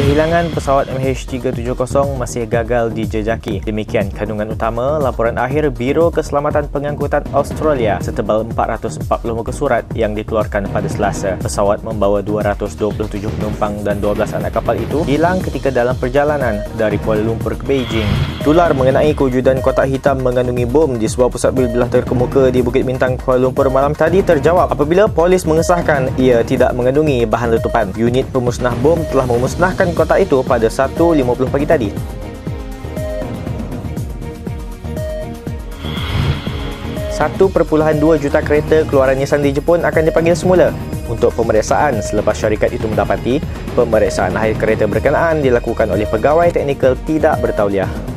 Kehilangan pesawat MH370 masih gagal dijejaki. Demikian kandungan utama laporan akhir Biro Keselamatan Pengangkutan Australia setebal 440 muka surat yang dikeluarkan pada Selasa. Pesawat membawa 227 penumpang dan 12 anak kapal itu hilang ketika dalam perjalanan dari Kuala Lumpur ke Beijing. Tular mengenai kewujudan kotak hitam mengandungi bom di sebuah pusat bil belah terkemuka di Bukit Bintang Kuala Lumpur malam tadi terjawab apabila polis mengesahkan ia tidak mengandungi bahan letupan. Unit pemusnah bom telah memusnahkan kotak itu pada 1.50 pagi tadi. Satu perpuluhan dua juta kereta keluaran Nissan di Jepun akan dipanggil semula untuk pemeriksaan selepas syarikat itu mendapati pemeriksaan akhir kereta berkenaan dilakukan oleh pegawai teknikal tidak bertauliah.